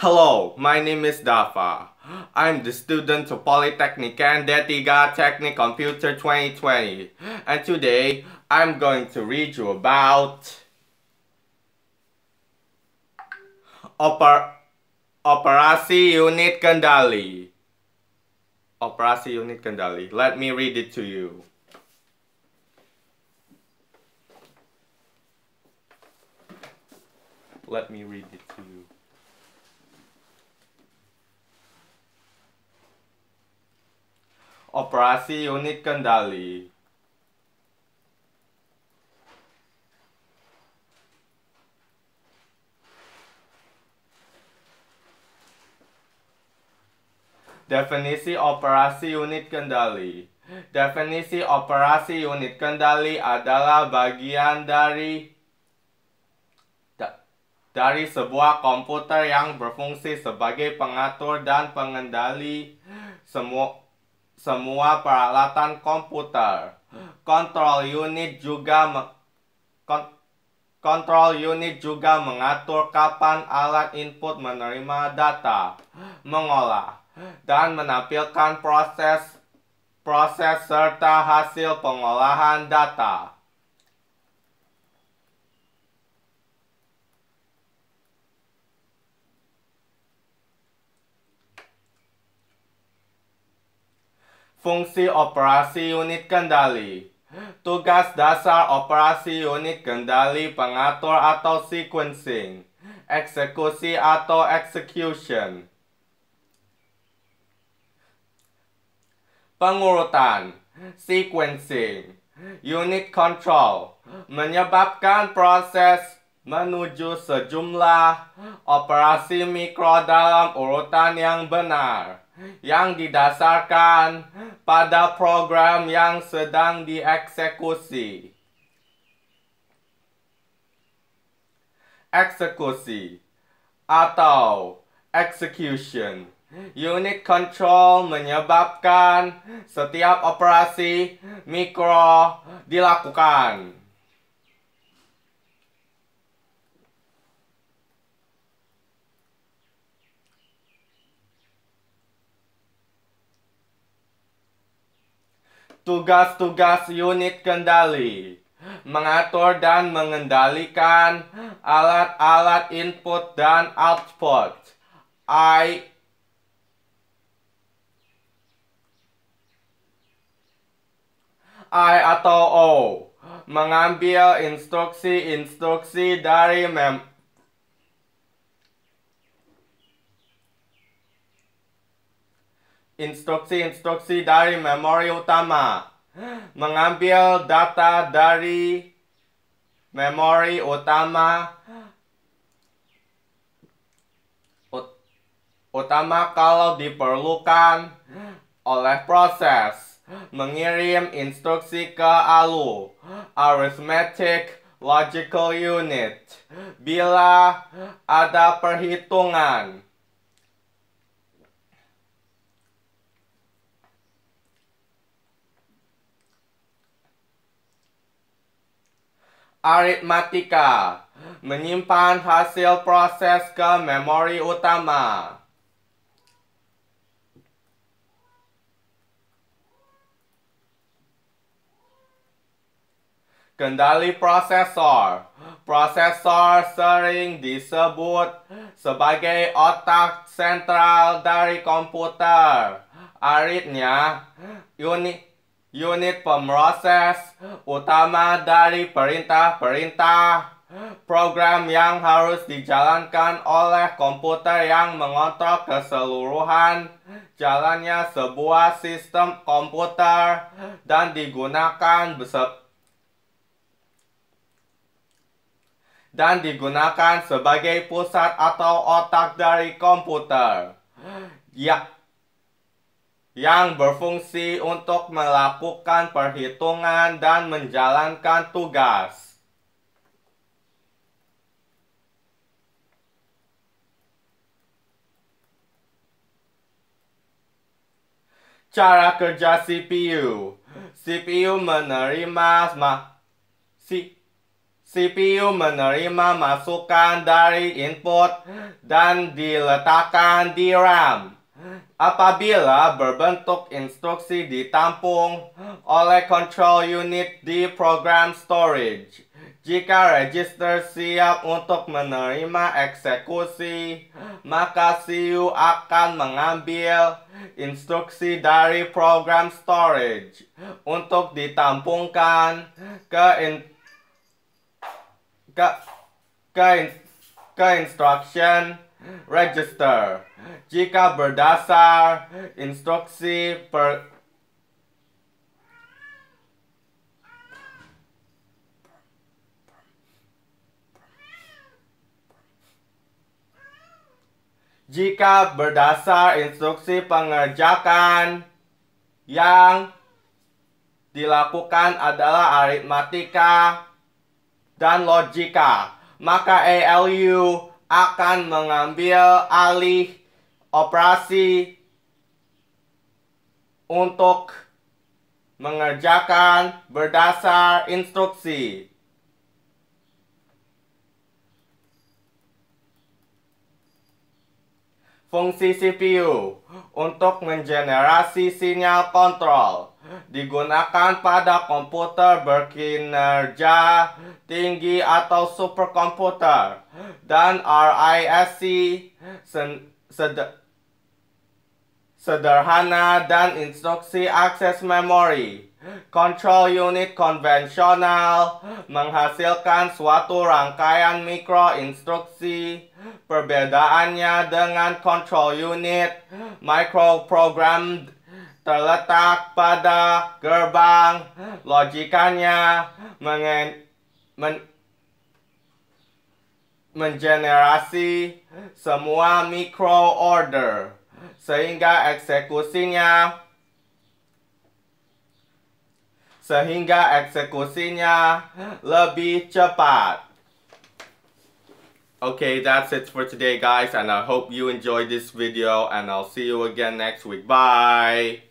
Hello, my name is Dafa. I'm the student of Polytechnic and Detiga Technic Computer 2020. And today, I'm going to read you about Oper Operasi Unit Kendali. Operasi Unit Kendali. Let me read it to you. Let me read it to you. Operasi Unit Kendali. Definisi operasi unit kendali. Definisi operasi unit kendali adalah bagian dari dari sebuah komputer yang berfungsi sebagai pengatur dan pengendali semua semua peralatan komputer. Kontrol unit juga kon, kontrol unit juga mengatur kapan alat input menerima data, mengolah dan menampilkan proses proses serta hasil pengolahan data. Fungsi operasi unit kendali. Tugas dasar operasi unit kendali pengatur atau sequencing Eksekusi atau execution. Pengurutan Sequencing Unit control Menyebabkan proses menuju sejumlah operasi mikro dalam urutan yang benar yang didasarkan pada program yang sedang dieksekusi. Eksekusi atau execution Unit control menyebabkan setiap operasi mikro dilakukan. Tugas-tugas unit kendali Mengatur dan mengendalikan alat-alat input dan output. I I atau O Mengambil instruksi-instruksi dari mem instruksi-instruksi dari memori utama, mengambil data dari memori utama. Utama kalau diperlukan oleh proses. Mengirim instruksi ke ALU arithmetic logical unit. Bila ada perhitungan aritmatika menyimpan hasil proses ke memori utama. Kendali prosesor Prosesor sering disebut sebagai otak sentral dari komputer. Aritnya, unit unit pemroses utama dari perintah-perintah program yang harus dijalankan oleh komputer yang mengontrol keseluruhan jalannya sebuah sistem komputer dan digunakan dan digunakan sebagai pusat atau otak dari komputer. Ya, yang berfungsi untuk melakukan perhitungan dan menjalankan tugas. Cara kerja CPU CPU menerima si, CPU menerima masukan dari input dan diletakkan di RAM. Apabila berbentuk instruksi ditampung oleh control unit di program storage. Jika register siap untuk menerima eksekusi, maka CPU akan mengambil instruksi dari program storage untuk ditampungkan ke in, ke ke, ke instruction register. Jika berdasar instruksi per jika berdasar instruksi pengerjakan yang dilakukan adalah aritmatika dan logika, maka ALU akan mengambil alih operasi untuk mengerjakan berdasar instruksi. Fungsi CPU untuk mengenerasi sinyal kontrol digunakan pada komputer berkinerja tinggi atau superkomputer dan RISC sed sederhana dan instruksi akses memori. Control unit konvensional menghasilkan suatu rangkaian mikroinstruksi. Perbedaannya dengan control unit microprogram terletak pada gerbang logikanya mengen, men, mengenerasi semua micro order sehingga eksekusinya sehingga eksekusinya lebih cepat. Okay, that's it for today guys and I hope you enjoyed this video and I'll see you again next week. Bye!